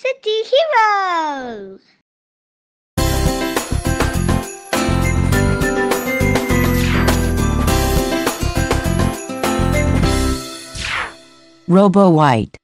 City Heroes! Robo White